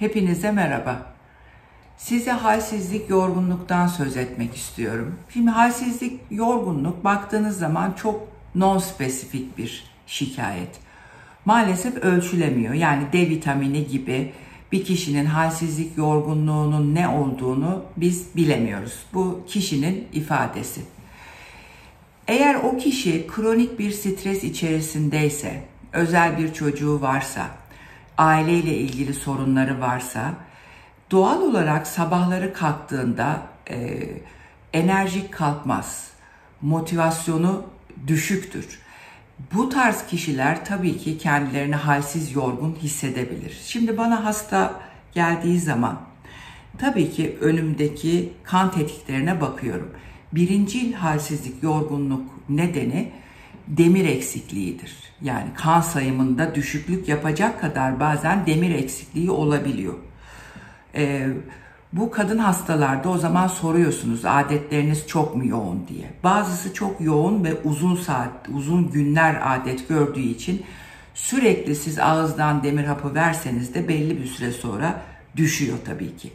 Hepinize merhaba. Size halsizlik, yorgunluktan söz etmek istiyorum. Şimdi halsizlik, yorgunluk baktığınız zaman çok non-spesifik bir şikayet. Maalesef ölçülemiyor. Yani D vitamini gibi bir kişinin halsizlik, yorgunluğunun ne olduğunu biz bilemiyoruz. Bu kişinin ifadesi. Eğer o kişi kronik bir stres içerisindeyse, özel bir çocuğu varsa, aileyle ilgili sorunları varsa doğal olarak sabahları kalktığında e, enerjik kalkmaz. Motivasyonu düşüktür. Bu tarz kişiler tabii ki kendilerini halsiz, yorgun hissedebilir. Şimdi bana hasta geldiği zaman tabii ki önümdeki kan tetiklerine bakıyorum. Birincil halsizlik, yorgunluk nedeni demir eksikliğidir. Yani kan sayımında düşüklük yapacak kadar bazen demir eksikliği olabiliyor. Ee, bu kadın hastalarda o zaman soruyorsunuz adetleriniz çok mu yoğun diye. Bazısı çok yoğun ve uzun saat, uzun günler adet gördüğü için sürekli siz ağızdan demir hapı verseniz de belli bir süre sonra düşüyor tabii ki.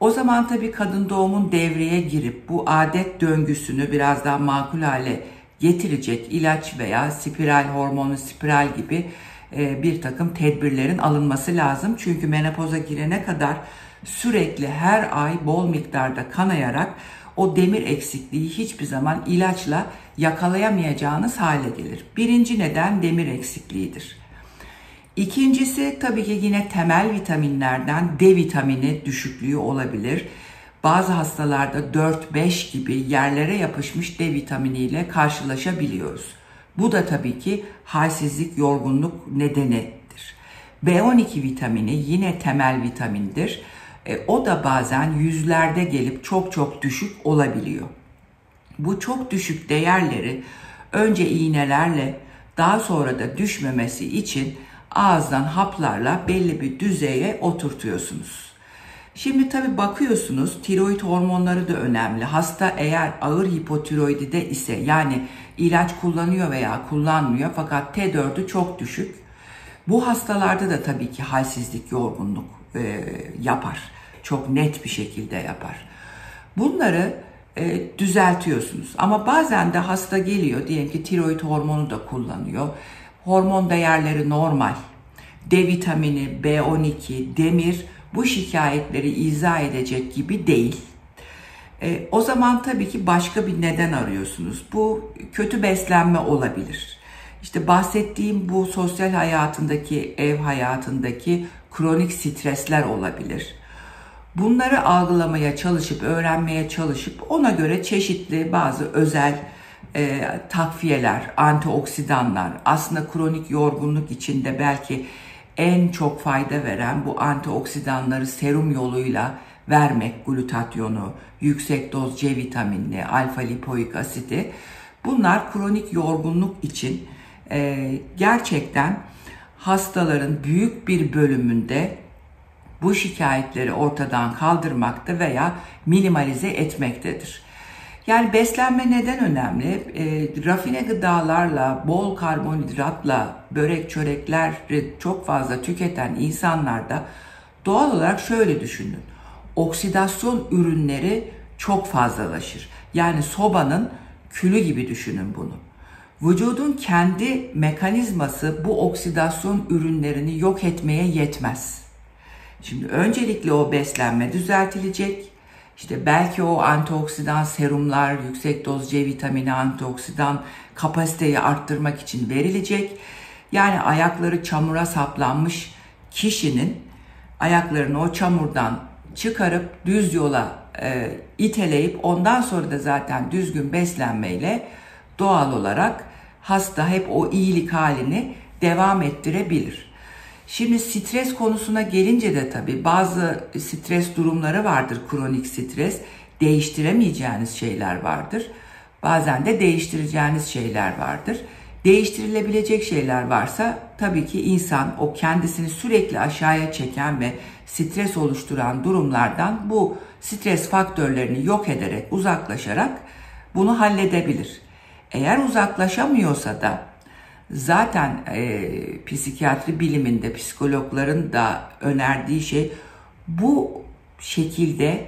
O zaman tabii kadın doğumun devreye girip bu adet döngüsünü biraz daha makul hale getirecek ilaç veya spiral hormonu spiral gibi e, bir takım tedbirlerin alınması lazım. Çünkü menopoza girene kadar sürekli her ay bol miktarda kanayarak o demir eksikliği hiçbir zaman ilaçla yakalayamayacağınız hale gelir. Birinci neden demir eksikliğidir. İkincisi tabii ki yine temel vitaminlerden D vitamini düşüklüğü olabilir. Bazı hastalarda 4-5 gibi yerlere yapışmış D vitaminiyle karşılaşabiliyoruz. Bu da tabii ki halsizlik, yorgunluk nedenidir. B12 vitamini yine temel vitamindir. E, o da bazen yüzlerde gelip çok çok düşük olabiliyor. Bu çok düşük değerleri önce iğnelerle daha sonra da düşmemesi için ağızdan haplarla belli bir düzeye oturtuyorsunuz. Şimdi tabi bakıyorsunuz tiroid hormonları da önemli. Hasta eğer ağır hipotiroidide ise yani ilaç kullanıyor veya kullanmıyor fakat T4'ü çok düşük. Bu hastalarda da tabii ki halsizlik, yorgunluk e, yapar. Çok net bir şekilde yapar. Bunları e, düzeltiyorsunuz. Ama bazen de hasta geliyor diyelim ki tiroid hormonu da kullanıyor. Hormon değerleri normal. D vitamini, B12, demir bu şikayetleri izah edecek gibi değil. E, o zaman tabii ki başka bir neden arıyorsunuz. Bu kötü beslenme olabilir. İşte bahsettiğim bu sosyal hayatındaki, ev hayatındaki kronik stresler olabilir. Bunları algılamaya çalışıp, öğrenmeye çalışıp ona göre çeşitli bazı özel e, takviyeler, antioksidanlar, aslında kronik yorgunluk içinde belki en çok fayda veren bu antioksidanları serum yoluyla vermek, glutatyonu, yüksek doz C vitaminli, alfa lipoik asidi. Bunlar kronik yorgunluk için e, gerçekten hastaların büyük bir bölümünde bu şikayetleri ortadan kaldırmakta veya minimalize etmektedir. Yani beslenme neden önemli? E, rafine gıdalarla, bol karbonhidratla, börek, çörekleri çok fazla tüketen insanlarda doğal olarak şöyle düşünün. Oksidasyon ürünleri çok fazlalaşır. Yani sobanın külü gibi düşünün bunu. Vücudun kendi mekanizması bu oksidasyon ürünlerini yok etmeye yetmez. Şimdi öncelikle o beslenme düzeltilecek işte belki o antioksidan serumlar, yüksek doz C vitamini, antioksidan kapasiteyi arttırmak için verilecek. Yani ayakları çamura saplanmış kişinin ayaklarını o çamurdan çıkarıp düz yola e, iteleyip ondan sonra da zaten düzgün beslenmeyle doğal olarak hasta hep o iyilik halini devam ettirebilir. Şimdi stres konusuna gelince de tabii bazı stres durumları vardır kronik stres. Değiştiremeyeceğiniz şeyler vardır. Bazen de değiştireceğiniz şeyler vardır. Değiştirilebilecek şeyler varsa tabii ki insan o kendisini sürekli aşağıya çeken ve stres oluşturan durumlardan bu stres faktörlerini yok ederek, uzaklaşarak bunu halledebilir. Eğer uzaklaşamıyorsa da zaten e, psikiyatri biliminde psikologların da önerdiği şey Bu şekilde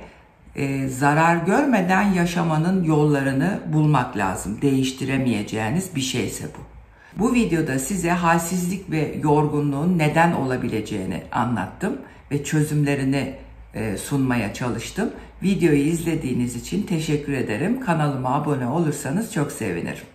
e, zarar görmeden yaşamanın yollarını bulmak lazım. Değiştiremeyeceğiniz bir şeyse bu. Bu videoda size halsizlik ve yorgunluğun neden olabileceğini anlattım ve çözümlerini e, sunmaya çalıştım. Videoyu izlediğiniz için teşekkür ederim. Kanalıma abone olursanız çok sevinirim.